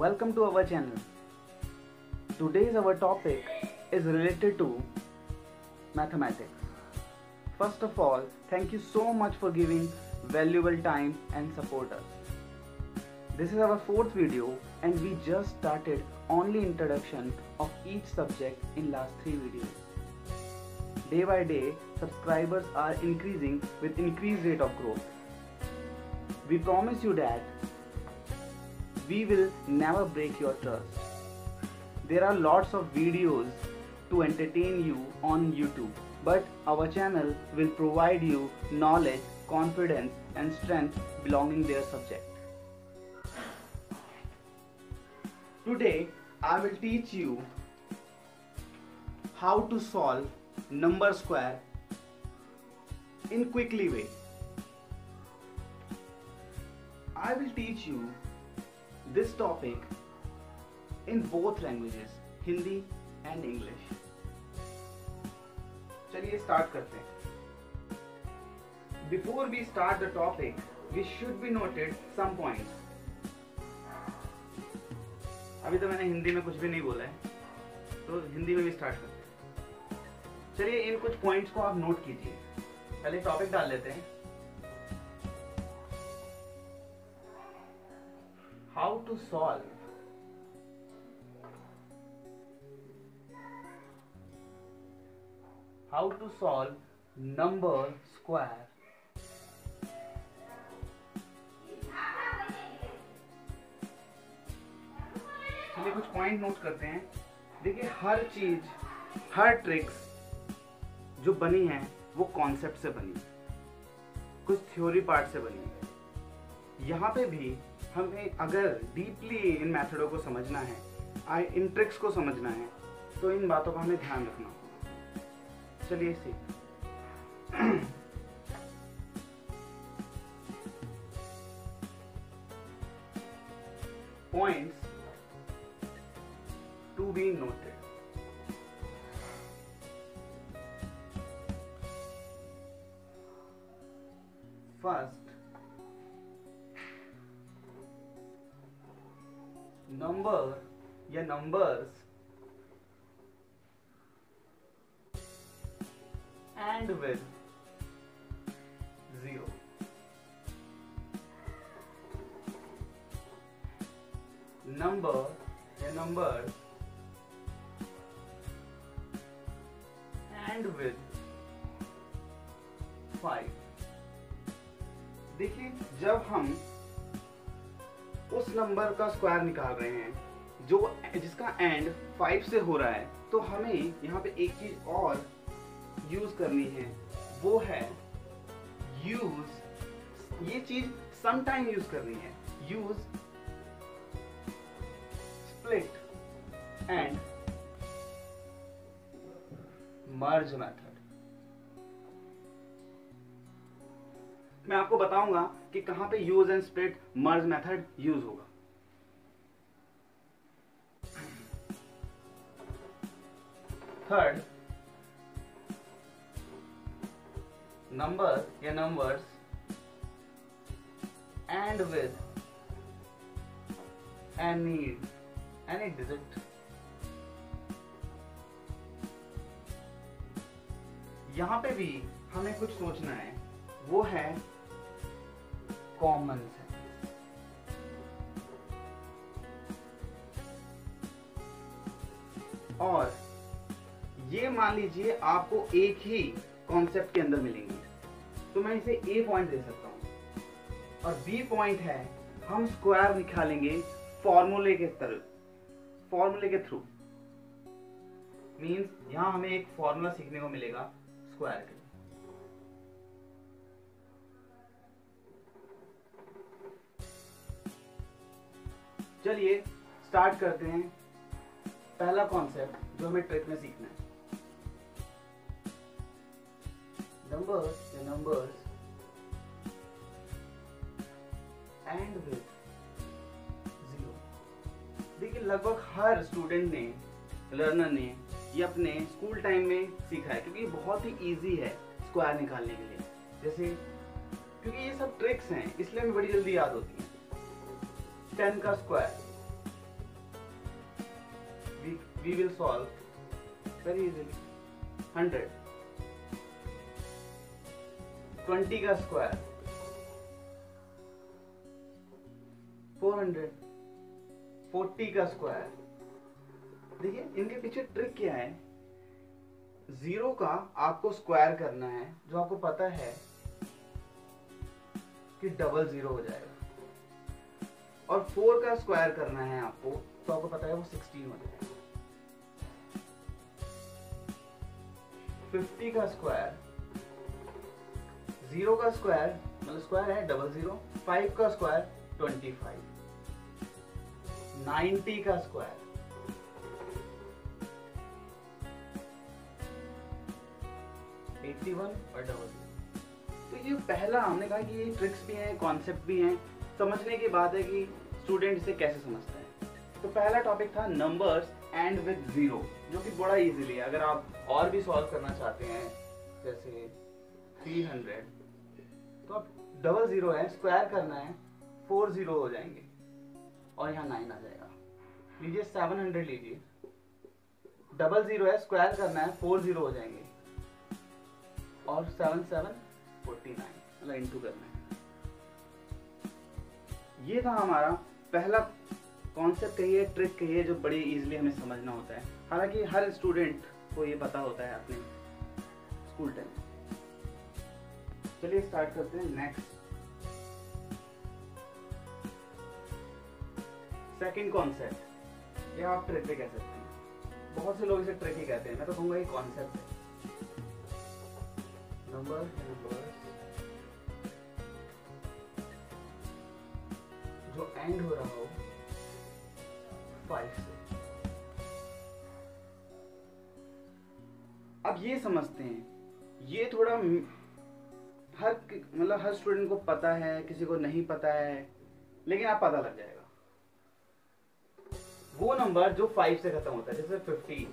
Welcome to our channel. Today's our topic is related to mathematics. First of all, thank you so much for giving valuable time and support us. This is our fourth video and we just started only introduction of each subject in last three videos. Day by day, subscribers are increasing with increased rate of growth. We promise you that we will never break your trust. There are lots of videos to entertain you on YouTube, but our channel will provide you knowledge, confidence, and strength belonging their subject. Today, I will teach you how to solve number square in quickly way. I will teach you this topic in both languages, Hindi and English. चलिए start करते हैं। Before we start the topic we should be noted some points अभी तो मैंने हिंदी में कुछ भी नहीं बोला है तो हिंदी में भी स्टार्ट करते हैं। चलिए इन कुछ पॉइंट्स को आप नोट कीजिए। पहले टॉपिक डाल लेते हैं। To solve how to solve number square? चलिए कुछ पॉइंट नोट करते हैं। देखिए, हर चीज़, हर ट्रिक्स जो बनी है, वो कॉन्सेप्ट से बनी। कुछ थ्योरी पार्ट से बनी। है यहाँ पे भी हमें अगर डीपली इन मेथडों को समझना है आई इन ट्रिक्स को समझना है तो इन बातों का हमें ध्यान रखना होगा। चलिए सीख points end with zero number या नंबर एंड विद फाइव देखिए जब हम उस नंबर का स्क्वायर निकाल रहे हैं जो जिसका एंड फाइव से हो रहा है तो हमें यहाँ पे एक चीज़ और यूज़ करनी है, वो है यूज़ ये चीज़ समटाइम यूज़ करनी है। Use split and merge method मैं आपको बताऊँगा कि कहाँ पे use and split merge method use होगा। थर्ड नंबर या numbers end with any any digit यहाँ पे भी हमें कुछ सोचना है, वो है कॉमन और ये मान लीजिए आपको एक ही कॉन्सेप्ट के अंदर मिलेंगे। तो मैं इसे ए पॉइंट दे सकता हूँ। और बी पॉइंट है, हम स्क्वायर निकालेंगे फॉर्मूले के तरफ़ फॉर्मूले के थ्रू मीन्स यहाँ हमें एक फॉर्मूला सीखने को मिलेगा स्क्वायर के। चलिए स्टार्ट करते हैं। पहला कॉन्सेप्ट जो हमें ट्रिक में सीखना है। नंबर्स या नंबर्स एंड विथ ज़ीरो देखिए, लगभग हर स्टूडेंट ने लर्नर ने ये अपने स्कूल टाइम में सीखा है, क्योंकि ये बहुत ही इजी है स्क्वायर निकालने के लिए। जैसे, क्योंकि ये सब ट्रिक्स हैं, इसलिए हमें बड़ी जल्दी याद होती है। टेन का square we will solve very easily 100 20 का स्क्वायर। 400 40 का स्क्वायर। देखिए, इनके पीछे ट्रिक क्या है? ज़ीरो का आपको स्क्वायर करना है, जो आपको पता है कि डबल ज़ीरो हो जाएगा। और फोर का स्क्वायर करना है आपको तो आपको पता है वो सिक्सटीन हो जाएगा। फिफ्टी का स्क्वायर ज़ीरो का स्क्वायर मतलब स्क्वायर है, डबल ज़ीरो, फाइव का स्क्वायर, ट्वेंटी फाइव। नाइन्टी का स्क्वायर। एट्टी वन और डबल तो ये पहला हमने कहा कि ये ट्रिक्स भी हैं कॉन्सेप्ट भी हैं। समझने की बात है कि स्टूडेंट इसे कैसे समझते हैं। तो पहला टॉपिक था नंबर्स एंड विद ज़ीरो जो कि बड़ा इजीली है। अगर आप और भी सॉल्व करना चाहते हैं, जैसे 300 तो आप डबल ज़ीरो है, स्क्वायर करना है, फोर ज़ीरो हो जाएँगे। और यहाँ नाइन आ जाएगा। लीजिए 700 लीजिए। डबल ज़ीरो है, स्क्वायर करना है, फोर ज़ीरो हो जाएँगे। और सेवन सेवन फोर्टी नाइन मतलब इंटू करना है। ये था हमारा पहला कॉन्सेप्ट कहिए ट्रिक कहिए, जो बड़ी इजीली हमें समझना होता है। हालाँकि हर स्टूडेंट को ये पता होता है अपने स्कूल टाइम चलिए स्टार्ट करते हैं नेक्स्ट सेकंड कॉन्सेप्ट ये आप ट्रिक कह सकते हैं। बहुत से लोग इसे ट्रिक ही कहते हैं। मैं तो कहूँगा ये कॉन्सेप्ट है। नंबर नंबर जो एंड हो रहा हो फाइव से। अब ये समझते हैं। ये थोड़ा हर मतलब हर स्टूडेंट को पता है, किसी को नहीं पता है, लेकिन आप पता लग जाएगा। वो नंबर जो फाइव से खत्म होता है, जैसे फिफ्टीन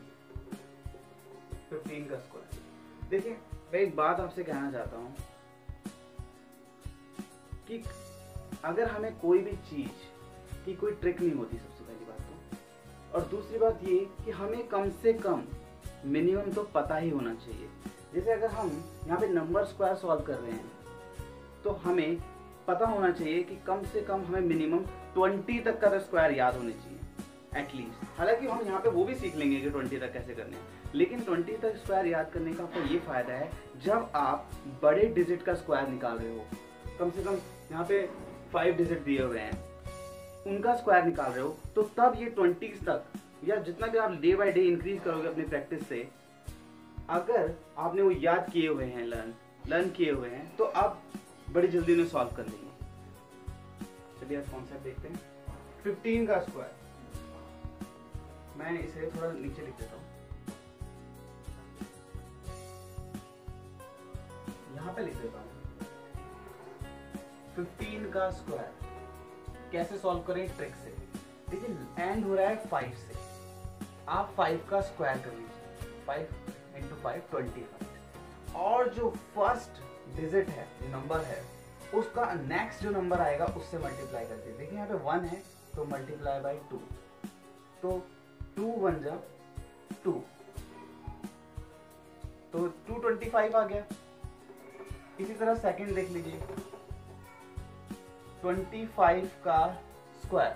फिफ्टीन का स्क्वायर देखिए, मैं एक बात आपसे कहना चाहता हूँ कि अगर हमें कोई भी चीज़ की कोई ट्रिक नहीं होती, सबसे पहली बात तो और दूसरी बात ये कि हमें कम से कम मिनिमम तो पता ही होना चाहिए। जैसे अगर हम यहाँ पे नंबर स्क्वायर सॉल्व कर रहे हैं तो हमें पता होना चाहिए कि कम से कम हमें मिनिमम ट्वेंटी तक का तो स्क्वायर याद होने चाहिए। एटलीस्ट हालाँकि हम यहाँ पे वो भी सीख लेंगे कि ट्वेंटी तक कैसे करने हैं। लेकिन 20 तक स्क्वायर याद करने का आपको ये फ़ायदा है, जब आप बड़े डिजिट का स्क्वायर निकाल रहे हो, कम से कम यहाँ पे फाइव डिजिट दिए हुए हैं, उनका स्क्वायर निकाल रहे हो तो तब ये ट्वेंटी तक या जितना भी आप डे बाई डे इंक्रीज करोगे अपनी प्रैक्टिस से, अगर आपने वो याद किए हुए हैं लर्न लर्न किए हुए हैं तो आप बड़ी जल्दी उन्हें सॉल्व कर लेंगे। चलिए आज कॉन्सेप्ट देखते हैं। फिफ्टीन का स्क्वायर मैं इसे थोड़ा नीचे लिख देता हूँ। यहाँ पे लिख देता हूँ। 15 का स्क्वायर कैसे सॉल्व करें ट्रिक से? देखिए एंड हो रहा है 5 से। आप 5 का स्क्वायर कर लीजिए। 5 इंटू फाइव ट्वेंटी और जो फ़र्स्ट डिजिट है नंबर है, उसका नेक्स्ट जो नंबर आएगा, उससे मल्टीप्लाई कर दीजिए देखिए, यहाँ पे वन है तो मल्टीप्लाई बाई टू तो टू वन जा, टू। तो टू ट्वेंटी फाइव आ गया। इसी तरह सेकंड देख लीजिए। 25 का स्क्वायर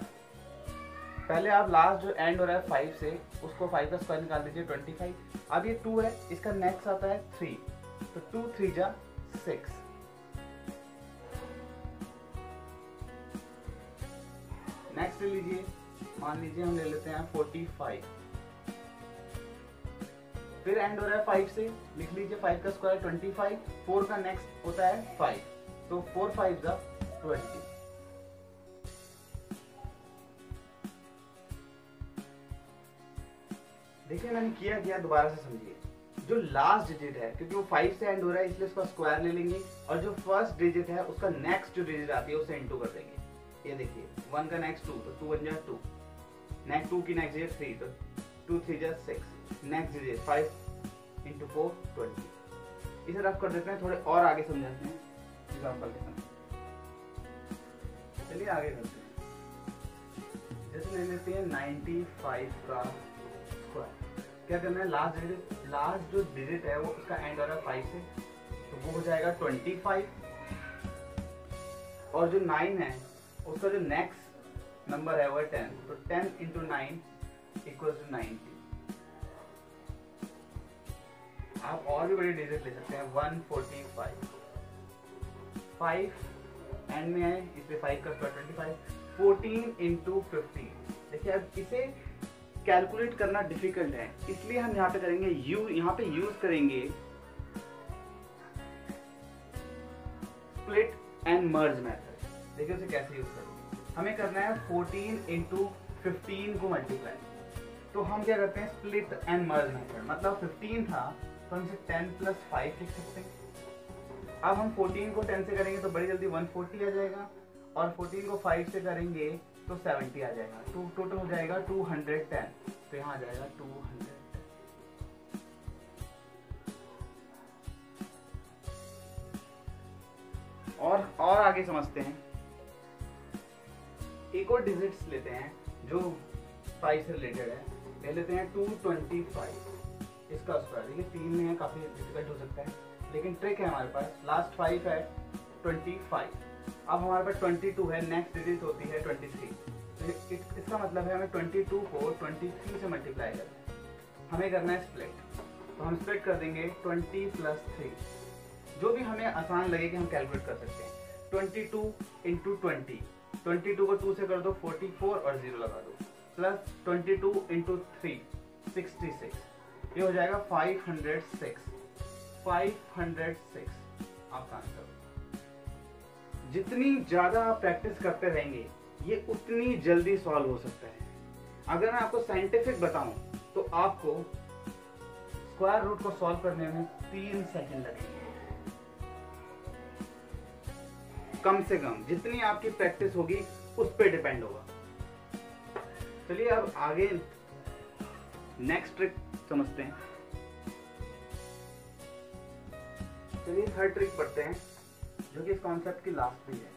पहले आप लास्ट जो एंड हो रहा है फाइव से, उसको फाइव का स्क्वायर निकाल दीजिए 25 अब ये टू है, इसका नेक्स्ट आता है थ्री तो टू थ्री जा सिक्स नेक्स्ट ले लीजिए। मान लीजिए हम ले लेते हैं 45 फिर एंड हो रहा है फाइव से, लिख लीजिए फाइव का स्क्वायर ट्वेंटी फाइव फोर का नेक्स्ट होता है फाइव तो फोर फाइव का ट्वेंटी देखिए मैंने किया किया, दोबारा से समझिए। जो लास्ट डिजिट है, क्योंकि वो फाइव से एंड हो रहा है, इसलिए उसका स्क्वायर ले लेंगे। और जो फ़र्स्ट डिजिट है, उसका नेक्स्ट जो डिजिट आती है, उसे इंटू कर देंगे। ये देखिए वन का नेक्स्ट टू तो टू वन जा टू नेक्स्ट टू की नेक्स्ट डिजिट थ्री तो टू थ्री जा six next digit five into four twenty इसे रफ कर देते हैं, थोड़े और आगे समझाते हैं एग्ज़ाम्पल के साथ। चलिए आगे करते हैं। जैसे ले लेते हैं नाइन्टी फाइव का स्क्वायर क्या करना है? लास्ट डिजिट लास्ट जो डिजिट है, वो उसका एंड हो रहा है फाइव से तो वो हो जाएगा ट्वेंटी फाइव और जो नाइन है, उसका जो नेक्स्ट नंबर है वो है टेन तो ten into nine equal to ninety आप और भी बड़ी डिजिट ले सकते हैं one forty five five and में है इसलिए फाइव का square twenty five fourteen into fifteen देखिए, अब इसे कैलकुलेट करना डिफ़िकल्ट है। इसलिए हम यहाँ पे करेंगे यू यहाँ पे यूज़ करेंगे स्प्लिट एंड मर्ज मेथड देखिए उसे कैसे यूज़ करेंगे हमें करना है 14 इंटू फिफ्टीन को मल्टीप्लाई तो हम क्या करते हैं? स्प्लिट एंड मर्ज मेथड मतलब 15 था तो हम इसे 10 प्लस फाइव लिख सकते हैं। अब हम 14 को 10 से करेंगे तो बड़ी जल्दी 140 आ जाएगा और 14 को फाइव से करेंगे तो 70 आ जाएगा। तो टोटल हो जाएगा 210 तो यहाँ आ जाएगा 200 और और आगे समझते हैं। एक और डिजिट्स लेते हैं, जो फाइव से रिलेटेड है। ले लेते हैं 225 इसका स्क्वायर देखिए, तीन में है, काफ़ी डिफ़िकल्ट हो सकता है। लेकिन ट्रिक है हमारे पास। लास्ट फाइव है 25 अब हमारे पास 22 है नेक्स्ट डिजिट होती है 23 तो इसका मतलब है हमें 22 को 23 से मल्टीप्लाई करना है। हमें करना है स्प्लिट तो हम स्प्लिट कर देंगे 20 प्लस थ्री जो भी हमें आसान लगे कि हम कैलकुलेट कर सकते हैं। Twenty two into twenty twenty two को टू से कर दो फोर्टी फोर और ज़ीरो लगा दो। Plus twenty two into three sixty six ये हो जाएगा five hundred six five hundred six आपका आंसर जितनी ज़्यादा आप प्रैक्टिस करते रहेंगे, ये उतनी जल्दी सॉल्व हो सकता है। अगर मैं आपको साइंटिफिक बताऊँ तो आपको स्क्वायर रूट को सॉल्व करने में तीन सेकंड लगेंगे। कम से कम जितनी आपकी प्रैक्टिस होगी, उस पर डिपेंड होगा। चलिए अब आगे नेक्स्ट ट्रिक समझते हैं। चलिए थर्ड ट्रिक पढ़ते हैं, जो कि इस कॉन्सेप्ट की लास्ट भी है।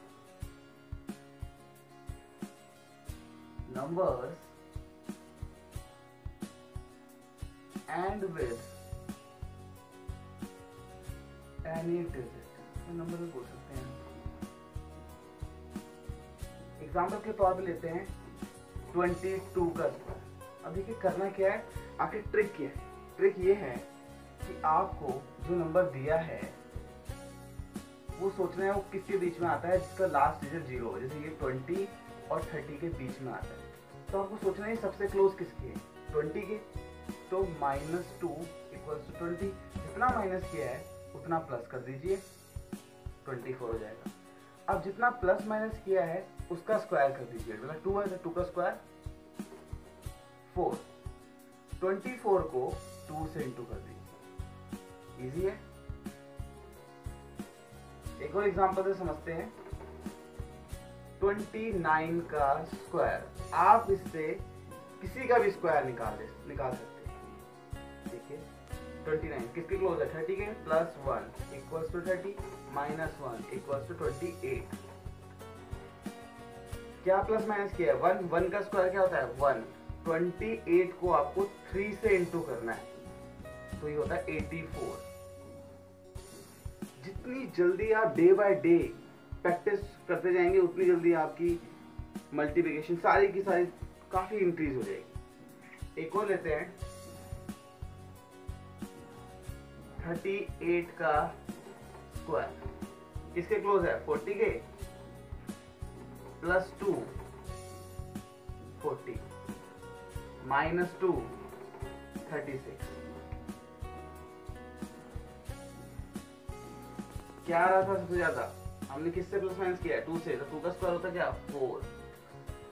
Numbers end with any digit number भी बोल सकते हैं। एग्ज़ाम्पल के तौर पे लेते हैं 22 का। स्क्वायर अब देखिए, करना क्या है? आखिर ट्रिक क्या है। ट्रिक ये है कि आपको जो नंबर दिया है, वो सोचना है वो किसके बीच में आता है, जिसका लास्ट डिजिट ज़ीरो हो। जैसे ये 20 और 30 के बीच में आता है। तो आपको सोचना है सबसे क्लोज किसकी है? 20 के। तो minus two equals to twenty जितना माइनस किया है, उतना प्लस कर दीजिए। 24 हो जाएगा। अब जितना प्लस माइनस किया है, उसका स्क्वायर कर दीजिए। मतलब टू है टू का स्क्वायर फोर ट्वेंटी फोर को टू से इंटू कर दीजिए। इजी है? एक और एग्जांपल से समझते हैं। ट्वेंटी नाइन का स्क्वायर आप इससे किसी का भी स्क्वायर निकाल निकाल सकते हैं। देखिए। ट्वेंटी नाइन किसके क्लोज है? थर्टी के? Plus one equals to thirty minus one equals to twenty eight क्या प्लस माइनस किया है? वन वन का स्क्वायर क्या होता है? वन ट्वेंटी एट को आपको थ्री से इंटू करना है। तो ये होता है एटी फोर जितनी जल्दी आप डे बाय डे प्रैक्टिस करते जाएँगे, उतनी जल्दी आपकी मल्टीप्लिकेशन सारी की सारी काफ़ी इंक्रीज हो जाएगी। एक और लेते हैं। थर्टी एट का स्क्वायर किसके क्लोज है? फोर्टी के? Plus two forty minus two thirty six क्या रहा था सबसे ज़्यादा? हमने किससे प्लस माइनस किया टू से। तो टू का स्क्वायर होता क्या? फोर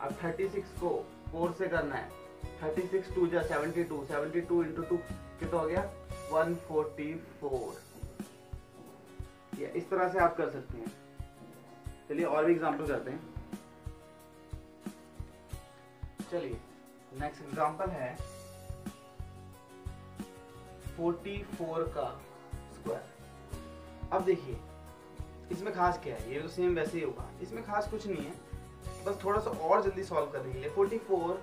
अब थर्टी सिक्स को फोर से करना है। थर्टी सिक्स टू जा seventy two seventy two into two कितना हो गया? वन फोर्टी फोर इस तरह से आप कर सकते हैं। चलिए और भी एग्ज़ाम्पल करते हैं। चलिए नेक्स्ट एग्जांपल है 44 का स्क्वायर अब देखिए, इसमें खास क्या है? ये तो सेम वैसे ही होगा। इसमें खास कुछ नहीं है। बस थोड़ा सा और जल्दी सॉल्व करने के लिए 44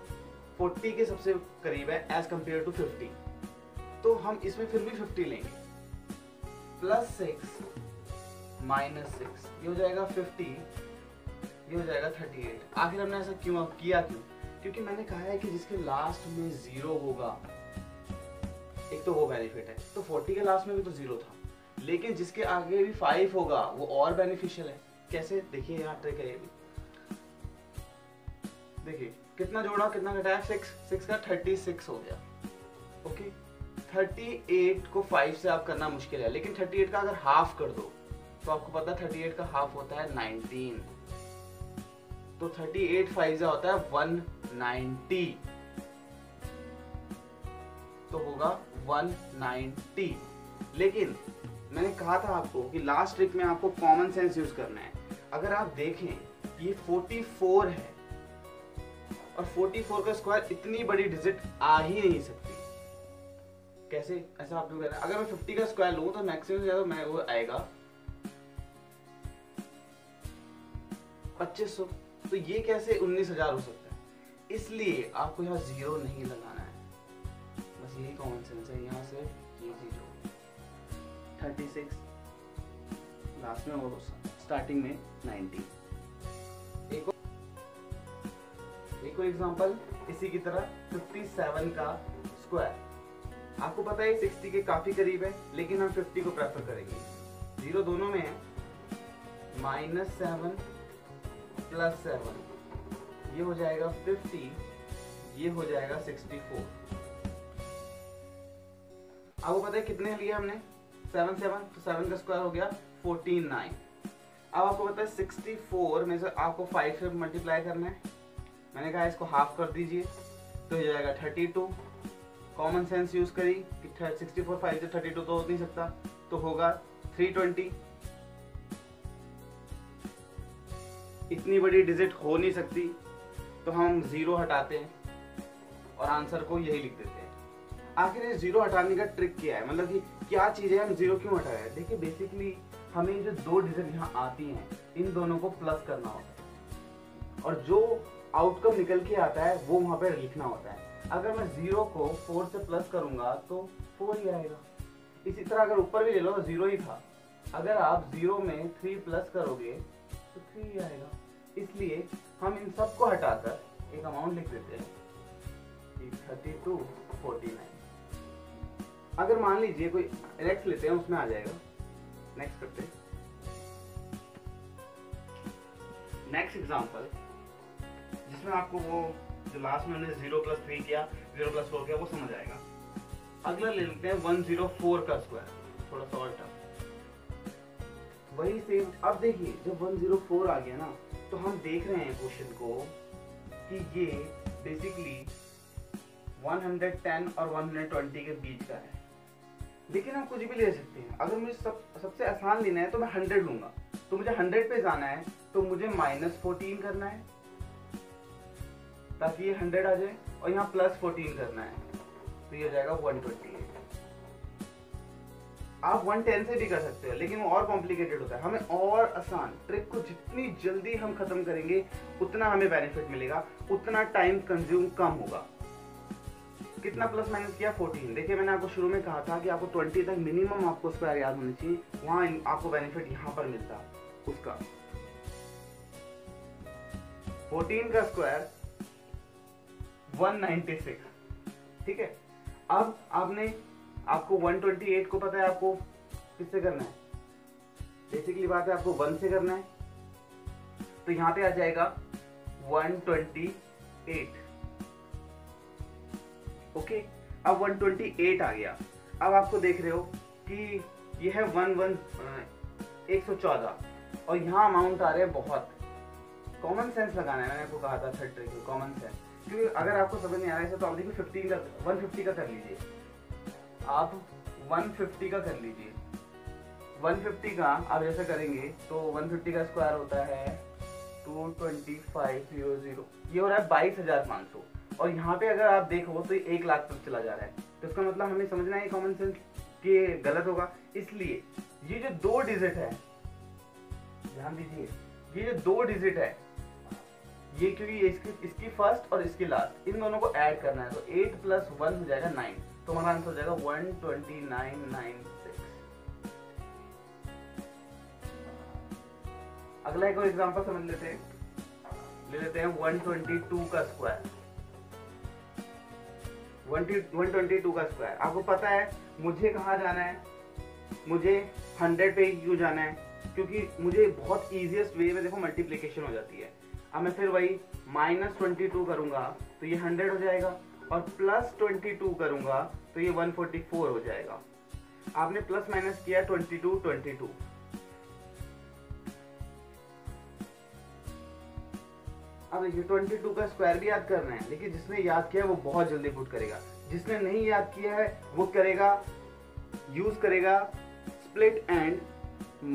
40 के सबसे करीब है एज कंपेयर टू 50 तो हम इसमें फिर भी फिफ्टी लेंगे। प्लस सिक्स माइनस सिक्स ये हो जाएगा फिफ्टी ये हो जाएगा थर्टी एट आखिर हमने ऐसा क्यों किया क्यों? क्योंकि मैंने कहा है कि जिसके लास्ट में ज़ीरो होगा, एक तो वो बेनिफिट है। तो फोर्टी के लास्ट में भी तो ज़ीरो था। लेकिन जिसके आगे भी फाइव होगा, वो और बेनिफिशियल है। कैसे? देखिए यहाँ ट्रिक है ये भी। देखिए, कितना जोड़ा, कितना घटाया? सिक्स सिक्स का थर्टी सिक्स हो गया। ओके थर्टी एट को फाइव से आप करना मुश्किल है, लेकिन थर्टी एट का अगर हाफ़ कर दो तो आपको पता है थर्टी एट का हाफ़ होता है नाइनटीन तो थर्टी एट फाइव से होता है वन नाइनटी तो होगा वन नाइनटी लेकिन मैंने कहा था आपको कि लास्ट ट्रिक में आपको कॉमन सेंस यूज़ करना है। अगर आप देखें ये 44 है, और 44 का स्क्वायर इतनी बड़ी डिजिट आ ही नहीं सकती। कैसे ऐसा आप लोग अगर मैं 50 का स्क्वायर लूँ तो मैक्सिमम ज़्यादा मैं वो आएगा। 2500 तो ये कैसे 19000 हो सकता है? इसलिए आपको यहाँ ज़ीरो नहीं लगाना है। बस यही कॉमन सेंस है। यहाँ से ये ज़ीरो थर्टी सिक्स लास्ट में वो स्टार्टिंग में नाइनटी एक और एग्जांपल इसी की तरह 57 का स्क्वायर आपको पता है 60 के काफ़ी करीब है, लेकिन हम 50 को प्रेफर करेंगे। ज़ीरो दोनों में है माइनस सेवन प्लस सेवन ये हो जाएगा 50 ये हो जाएगा 64 आपको पता है कितने लिए हमने? सेवन सेवन तो सेवन का स्क्वायर हो गया फोर्टीन नाइन अब आपको पता है सिक्सटी फोर में से आपको फाइव से मल्टीप्लाई करना है। मैंने कहा इसको हाफ़ कर दीजिए तो हो जाएगा thirty two common sense use करी कि सिक्सटी फोर फाइव से थर्टी टू तो हो नहीं सकता तो होगा थ्री ट्वेंटी इतनी बड़ी डिजिट हो नहीं सकती तो हम ज़ीरो हटाते हैं और आंसर को यही लिख देते हैं। आखिर ये ज़ीरो हटाने का ट्रिक क्या है? मतलब कि क्या चीज़ है हम ज़ीरो क्यों हटा रहे हैं? देखिए बेसिकली हमें जो दो डिजिट यहाँ आती हैं, इन दोनों को प्लस करना होता है। और जो आउटकम निकल के आता है, वो वहाँ पर लिखना होता है। अगर मैं ज़ीरो को फोर से प्लस करूँगा तो फोर ही आएगा। इसी तरह अगर ऊपर भी ले लो तो ज़ीरो ही था। अगर आप ज़ीरो में थ्री प्लस करोगे तो थ्री ही आएगा। इसलिए हम इन सबको हटाकर एक अमाउंट लिख देते हैं। थर्टी टू फोर्टी नाइन अगर मान लीजिए कोई एलेक्स लेते हैं, उसमें आ जाएगा। नेक्स्ट करते हैं। नेक्स्ट एग्जांपल जिसमें आपको वो जो लास्ट में हमने ज़ीरो प्लस थ्री किया ज़ीरो प्लस फोर किया, वो समझ आएगा। अगला ले लेते हैं वन ज़ीरो फोर का स्क्वायर थोड़ा सा और टफ वही सेम अब देखिए, जब वन ज़ीरो फोर आ गया ना तो हम देख रहे हैं क्वेश्चन को कि ये बेसिकली 110 और 120 के बीच का है। लेकिन हम कुछ भी ले सकते हैं। अगर मुझे सब, सबसे आसान लेना है तो मैं 100 लूँगा। तो मुझे 100 पे जाना है तो मुझे माइनस फोर्टीन करना है। ताकि ये हंड्रेड आ जाए और यहाँ प्लस फोर्टीन करना है। तो ये हो जाएगा वन ट्वेंटी आप वन टेन से भी कर सकते हो, लेकिन वो और कॉम्प्लिकेटेड होता है। हमें और आसान ट्रिक को जितनी जल्दी हम खत्म करेंगे, उतना हमें बेनिफिट मिलेगा, उतना टाइम कंज्यूम कम होगा। कितना प्लस माइनस किया? 14 देखिए, मैंने आपको शुरू में कहा था कि आपको 20 तक मिनिमम आपको स्क्वायर याद होनी चाहिए। वहाँ आपको बेनिफिट यहाँ पर मिलता, उसका। 14 का स्क्वायर 196 ठीक है? अब आपने, आपको 128 को पता है आपको किससे करना है? बेसिकली बात है आपको वन से करना है। तो यहाँ पे आ जाएगा 128 ओके? अब 128 आ गया। अब आपको देख रहे हो कि यह है वन वन, एक सौ चौदह। और यहाँ अमाउंट आ रहे हैं बहुत। कॉमन सेंस लगाना है, मैंने आपको कहा था थर्ड ट्रिक कॉमन सेंस क्योंकि अगर आपको समझ नहीं आ रहा है तो आप देखिए फिफ्टीन का वन फिफ्टी का कर लीजिए। आप वन फिफ्टी का कर लीजिए। वन फिफ्टी का आप जैसे करेंगे तो वन फिफ्टी का स्क्वायर होता है two twenty five zero zero ये हो रहा है बाईस हज़ार पाँच सौ। और यहाँ पे अगर आप देखो तो एक लाख तक चला जा रहा है। तो इसका मतलब हमें समझना है कॉमन सेंस कि गलत होगा। इसलिए ये जो दो डिजिट है, ध्यान दीजिए, ये जो दो डिजिट है ये क्योंकि ये इसकी इसकी फ़र्स्ट और इसकी लास्ट इन दोनों को ऐड करना है तो एट प्लस वन हो जाएगा नाइन तो हमारा आंसर हो जाएगा one twenty nine nine six अगला एक और एग्ज़ाम्पल समझ लेते हैं। ले लेते हैं वन ट्वेंटी टू का स्क्वायर वन ट्वेंटी टू का स्क्वायर आपको पता है, मुझे कहाँ जाना है? मुझे हंड्रेड पे क्यों जाना है? क्योंकि मुझे बहुत इजीएस्ट वे में देखो मल्टीप्लीकेशन हो जाती है। अब मैं फिर वही माइनस ट्वेंटी टू करूँगा तो ये हंड्रेड हो जाएगा, और प्लस ट्वेंटी टू करूँगा तो ये वन फोर्टी फोर हो जाएगा। आपने प्लस माइनस किया ट्वेंटी टू ट्वेंटी टू अब देखिए ट्वेंटी टू का स्क्वायर भी याद करना है लेकिन जिसने याद किया है वो बहुत जल्दी पुट करेगा। जिसने नहीं याद किया है, वो करेगा यूज़ करेगा स्प्लिट एंड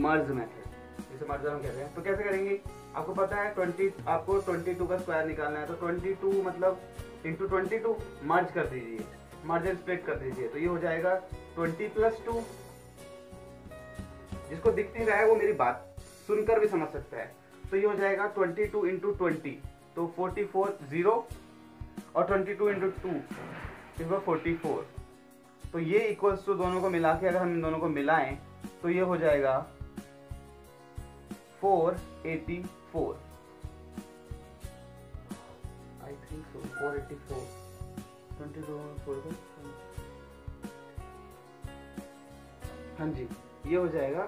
मर्ज मेथड जिसे मर्ज हम कहते हैं। तो कैसे करेंगे? आपको पता है ट्वेंटी आपको ट्वेंटी टू का स्क्वायर निकालना है तो ट्वेंटी टू मतलब इंटू ट्वेंटी टू मर्ज कर दीजिए। मर्ज स्प्लिट कर दीजिए। तो ये हो जाएगा ट्वेंटी प्लस टू जिसको दिख नहीं रहा है वो मेरी बात सुनकर भी समझ सकता है। तो ये हो जाएगा ट्वेंटी टू इंटू ट्वेंटी तो फोर्टी फोर ज़ीरो और twenty two into two is forty four तो ये इक्वल्स टू दोनों को मिला के अगर हम इन दोनों को मिलाएँ तो ये हो जाएगा four eighty four I think so four eighty four twenty two four हाँ जी, ये हो जाएगा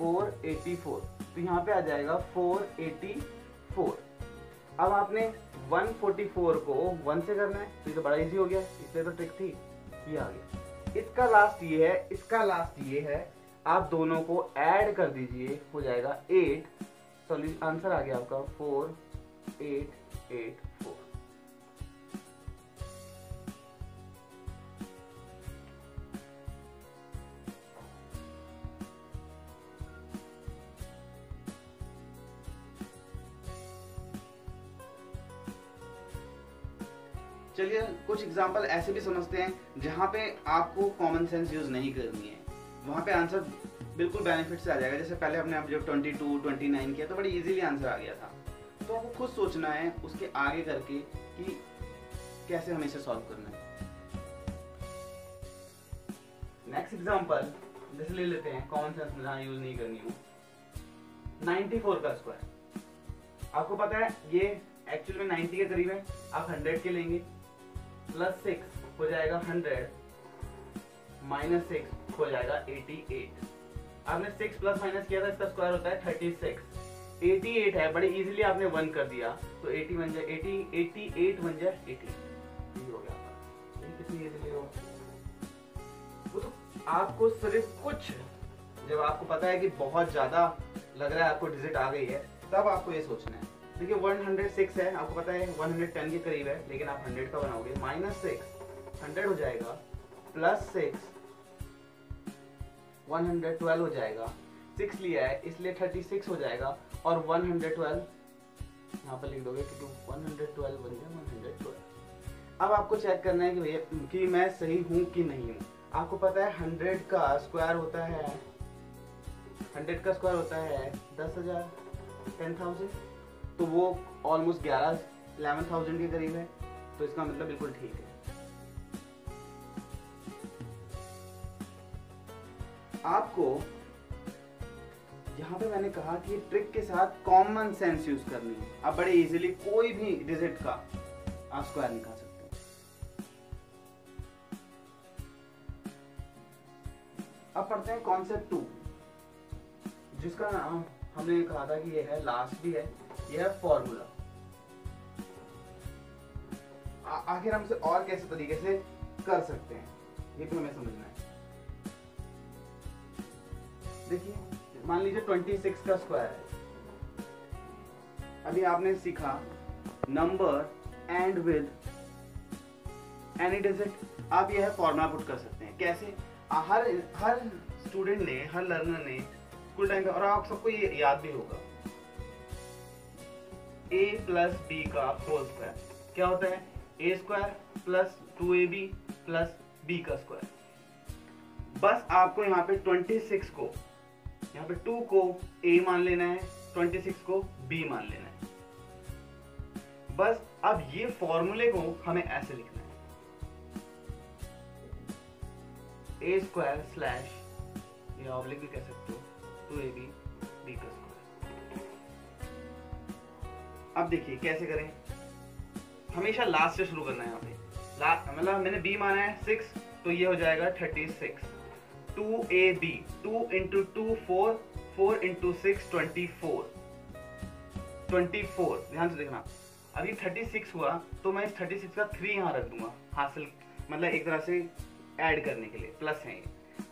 484 तो यहाँ पे आ जाएगा 484 अब आपने 144 को 1 से करना है तो ये तो बड़ा इजी हो गया, इसलिए तो ट्रिक थी, ये आ गया। इसका लास्ट ये है, इसका लास्ट ये है आप दोनों को ऐड कर दीजिए, हो जाएगा 8 सॉल्यूशन आंसर आ गया आपका 4 8 8 चलिए, कुछ एग्ज़ाम्पल ऐसे भी समझते हैं जहाँ पे आपको कॉमन सेंस यूज़ नहीं करनी है। वहाँ पे आंसर बिल्कुल बेनिफिट से आ जाएगा। जैसे पहले हमने जब 22, 29 किया तो बड़ी इजीली आंसर आ गया था। तो आपको खुद सोचना है उसके आगे करके कि कैसे हमें इसे सॉल्व करना है। नेक्स्ट एग्ज़ाम्पल जैसे ले लेते हैं कॉमन सेंस जहाँ यूज़ नहीं करनी हो 94 का स्क्वायर आपको पता है ये एक्चुअल में 90 के करीब है आप 100 के लेंगे प्लस सिक्स हो जाएगा हंड्रेड माइनस सिक्स हो जाएगा एटी एट आपने सिक्स प्लस माइनस किया था, इसका स्क्वायर होता है थर्टी सिक्स एटी एट है, बड़े इजीली आपने वन कर दिया तो एटी बन जाए एटी एटी एट बन जाए एटी हो गया कितनी इजीली हो? वो तो आपको सिर्फ़ कुछ, जब आपको पता है कि बहुत ज़्यादा लग रहा है आपको डिजिट आ गई है, तब आपको ये सोचना है. देखिए 106 है, आपको पता है 110 के करीब है, लेकिन आप 100 का बनाओगे. माइनस सिक्स हंड्रेड हो जाएगा प्लस सिक्स 112 हो जाएगा। सिक्स लिया है, इसलिए 36 हो जाएगा, और 112 यहाँ पर लिख दोगे क्योंकि 112 बन गया 112 अब आपको चेक करना है कि भैया, कि मैं सही हूँ कि नहीं हूँ। आपको पता है 100 का स्क्वायर होता है 100 का स्क्वायर होता है दस हज़ार टेन थाउज़ेंड तो वो ऑलमोस्ट ग्यारह इलेवन थाउज़ेंड के करीब है। तो इसका मतलब बिल्कुल ठीक है। आपको यहाँ पे मैंने कहा कि ट्रिक के साथ कॉमन सेंस यूज़ करनी है। आप बड़े इजीली कोई भी डिजिट का आप स्क्वायर निकाल सकते अब पढ़ते हैं कॉन्सेप्ट टू जिसका नाम हमने कहा था कि ये है लास्ट भी है यह फॉर्मूला आखिर हम इसे और कैसे तरीके से कर सकते हैं, ये भी हमें समझना है। देखिए, मान लीजिए 26 का स्क्वायर है। अभी आपने सीखा number end with any digit आप यह फॉर्मूला पुट कर सकते हैं। कैसे? हर हर स्टूडेंट ने, हर लर्नर ने स्कूल टाइम का और आप सबको ये याद भी होगा। ए प्लस बी का होल स्क्वायर क्या होता है? A square plus two A B plus B का स्क्वायर बस आपको यहाँ पे 26 को यहाँ पे 2 को a मान लेना है 26 को b मान लेना है। बस अब ये फॉर्मूले को हमें ऐसे लिखना है। ए स्क्वायर स्लैश या ऑब्लिक भी कह सकते हो टू ए बी बी का स्क्वायर अब देखिए कैसे करें। हमेशा लास्ट से शुरू करना है यहाँ पे। मतलब मैंने बी माना है सिक्स तो ये हो जाएगा thirty six two A B two into two four four into six twenty four twenty four ध्यान से देखना। अभी थर्टी सिक्स हुआ तो मैं इस थर्टी सिक्स का थ्री यहाँ रख दूँगा, हासिल मतलब एक तरह से ऐड करने के लिए प्लस है ये।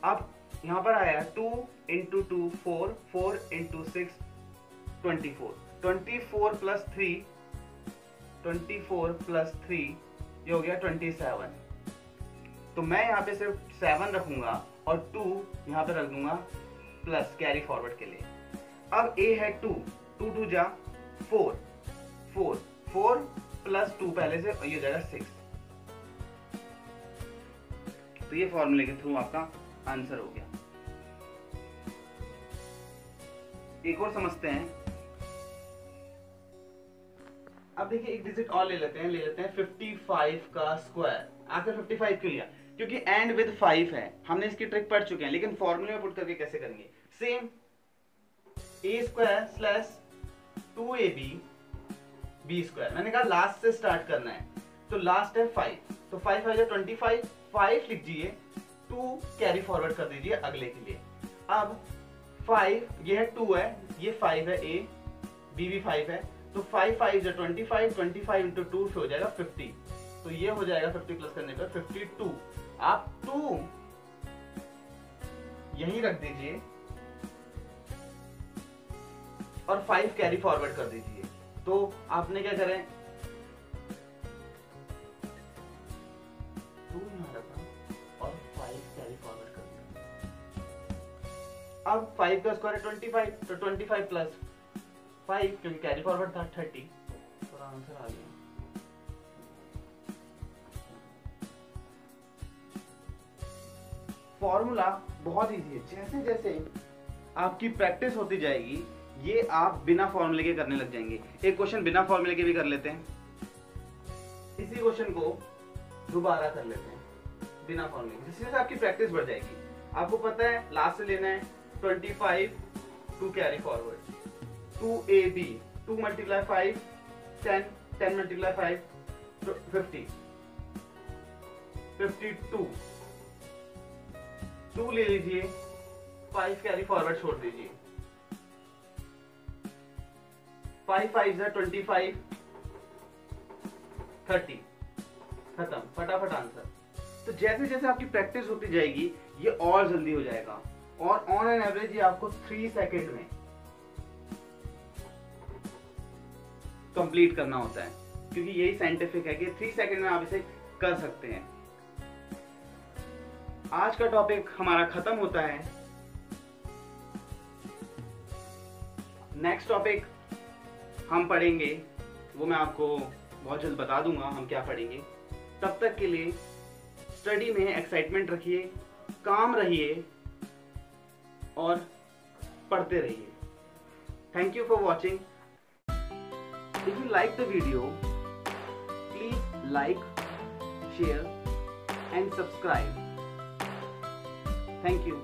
अब यहाँ पर आया two into two four four into six twenty four twenty four plus three twenty four plus three ये हो गया ट्वेंटी सेवन तो मैं यहाँ पे सिर्फ़ सेवन रखूँगा और टू यहाँ पे रख दूँगा प्लस कैरी फॉरवर्ड के लिए। अब ए है टू टू टू जा four four four plus two पहले से ये हो जाएगा सिक्स तो ये फॉर्मूले के थ्रू आपका आंसर हो गया। एक और समझते हैं। अब देखिए एक डिजिट और ले लेते हैं, ले लेते हैं 55 का स्क्वायर आखिर 55 क्यों लिया? क्योंकि एंड विद फाइव है। हमने इसकी ट्रिक पढ़ चुके हैं, लेकिन फॉर्मूले में पुट करके कैसे करेंगे? Same A square slash two A B B square मैंने कहा लास्ट से स्टार्ट करना है। तो लास्ट है फाइव तो five five twenty five five लिख दीजिए टू कैरी फॉरवर्ड कर दीजिए अगले के लिए। अब फाइव ये है टू है, ये फाइव है ए बी भी फाइव है। तो फाइव फाइव जो twenty five twenty five into two हो जाएगा फिफ्टी तो ये हो जाएगा फिफ्टी प्लस करने पर फिफ्टी टू आप टू यही रख दीजिए और फाइव कैरी फॉरवर्ड कर दीजिए। तो आपने क्या करें? टू यहाँ रखा और फाइव कैरी फॉरवर्ड कर दिया। अब फाइव का स्क्वायर है ट्वेंटी फाइव तो ट्वेंटी फाइव प्लस फाइव क्योंकि कैरी फॉरवर्ड था थर्टी तो आंसर आ गया। फॉर्मूला बहुत ईजी है। जैसे जैसे आपकी प्रैक्टिस होती जाएगी, ये आप बिना फॉर्मूले के करने लग जाएँगे। एक क्वेश्चन बिना फॉर्मूले के भी कर लेते हैं। इसी क्वेश्चन को दोबारा कर लेते हैं, बिना फॉर्मूले जिससे जैसे आपकी प्रैक्टिस बढ़ जाएगी। आपको पता है लास्ट से लेना है 25 two carry forward two A B two multiply five ten ten multiply five fifty fifty two two ले लीजिए। फाइव कैरी फॉरवर्ड छोड़ दीजिए। Five five twenty five thirty खत्म। फटाफट आंसर तो जैसे जैसे आपकी प्रैक्टिस होती जाएगी, ये और जल्दी हो जाएगा। और ऑन एन एवरेज ये आपको थ्री सेकेंड में कंप्लीट करना होता है। क्योंकि यही साइंटिफिक है कि थ्री सेकेंड में आप इसे कर सकते हैं। आज का टॉपिक हमारा खत्म होता है। नेक्स्ट टॉपिक हम पढ़ेंगे, वो मैं आपको बहुत जल्द बता दूँगा हम क्या पढ़ेंगे। तब तक के लिए स्टडी में एक्साइटमेंट रखिए, काम रहिए और पढ़ते रहिए। Thank you for watching if you like the video please like share and subscribe thank you